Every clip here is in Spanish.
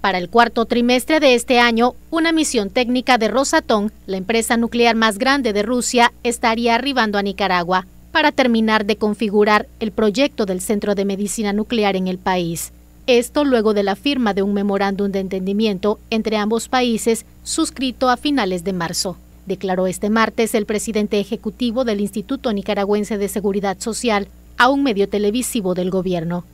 Para el cuarto trimestre de este año, una misión técnica de Rosatom, la empresa nuclear más grande de Rusia, estaría arribando a Nicaragua para terminar de configurar el proyecto del Centro de Medicina Nuclear en el país. Esto luego de la firma de un memorándum de entendimiento entre ambos países suscrito a finales de marzo, declaró este martes el presidente ejecutivo del Instituto Nicaragüense de Seguridad Social a un medio televisivo del gobierno.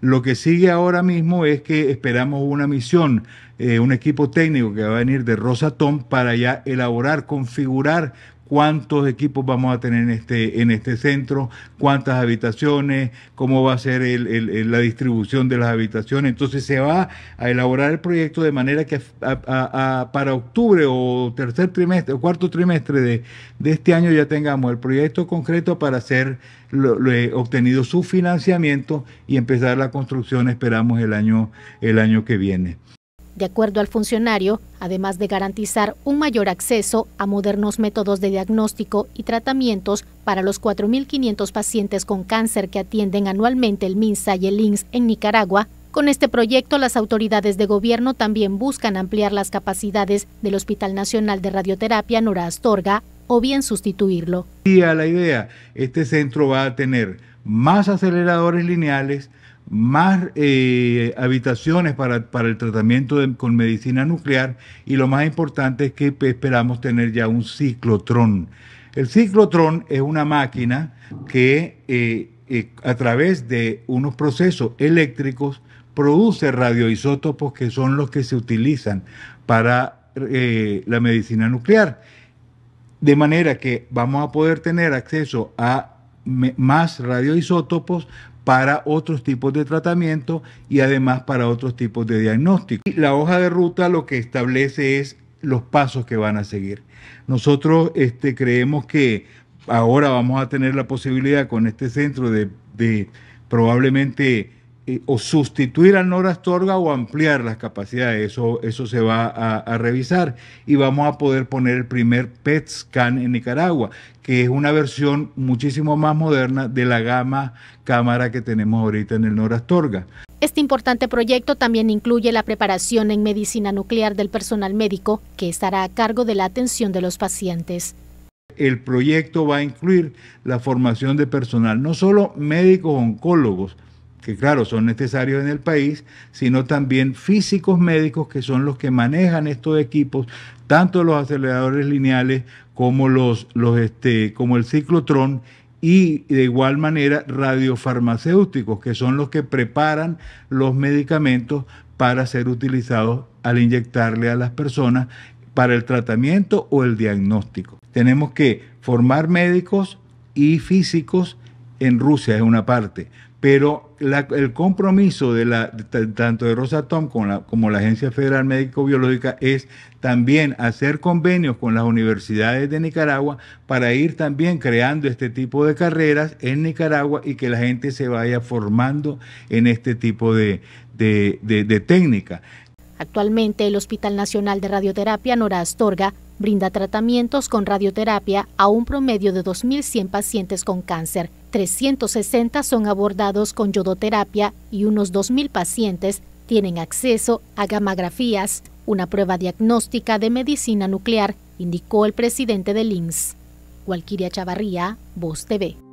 Lo que sigue ahora mismo es que esperamos una misión, eh, un equipo técnico que va a venir de Rosatom para ya elaborar, configurar cuántos equipos vamos a tener en este, en este centro, cuántas habitaciones, cómo va a ser la distribución de las habitaciones. Entonces se va a elaborar el proyecto de manera que para octubre o tercer trimestre o cuarto trimestre de, este año ya tengamos el proyecto concreto para hacer lo, obtenido su financiamiento y empezar la construcción esperamos el año, el año que viene. De acuerdo al funcionario, además de garantizar un mayor acceso a modernos métodos de diagnóstico y tratamientos para los 4.500 pacientes con cáncer que atienden anualmente el MINSA y el INS en Nicaragua, con este proyecto las autoridades de gobierno también buscan ampliar las capacidades del Hospital Nacional de Radioterapia Nora Astorga o bien sustituirlo. Y a la idea, este centro va a tener más aceleradores lineales, más eh, habitaciones para, el tratamiento con medicina nuclear y lo más importante es que esperamos tener ya un ciclotrón. El ciclotrón es una máquina que eh, eh, a través de unos procesos eléctricos produce radioisótopos que son los que se utilizan para la medicina nuclear. De manera que vamos a poder tener acceso a más radioisótopos para otros tipos de tratamiento y además para otros tipos de diagnóstico. la hoja de ruta lo que establece es los pasos que van a seguir. Nosotros este, creemos que ahora vamos a tener la posibilidad con este centro de, de probablemente eh, o sustituir al Nora Astorga o ampliar las capacidades. Eso, eso se va a, revisar y vamos a poder poner el primer PET scan en Nicaragua, que es una versión muchísimo más moderna de la gama cámara que tenemos ahorita en el Nora Astorga. Este importante proyecto también incluye la preparación en medicina nuclear del personal médico que estará a cargo de la atención de los pacientes. El proyecto va a incluir la formación de personal, no solo médicos oncólogos, que claro, son necesarios en el país, sino también físicos médicos que son los que manejan estos equipos, tanto los aceleradores lineales como los, los este, como el ciclotrón y de igual manera radiofarmacéuticos, que son los que preparan los medicamentos para ser utilizados al inyectarle a las personas para el tratamiento o el diagnóstico. Tenemos que formar médicos y físicos en Rusia, es una parte, pero el compromiso de la, tanto de Rosatom como la, como la Agencia Federal Médico-Biológica es también hacer convenios con las universidades de Nicaragua para ir también creando este tipo de carreras en Nicaragua y que la gente se vaya formando en este tipo de, de, de técnica. Actualmente el Hospital Nacional de Radioterapia Nora Astorga brinda tratamientos con radioterapia a un promedio de 2.100 pacientes con cáncer. 360 son abordados con yodoterapia y unos 2.000 pacientes tienen acceso a gamografías, una prueba diagnóstica de medicina nuclear, indicó el presidente del INS. Walquiria Chavarría, Voz TV.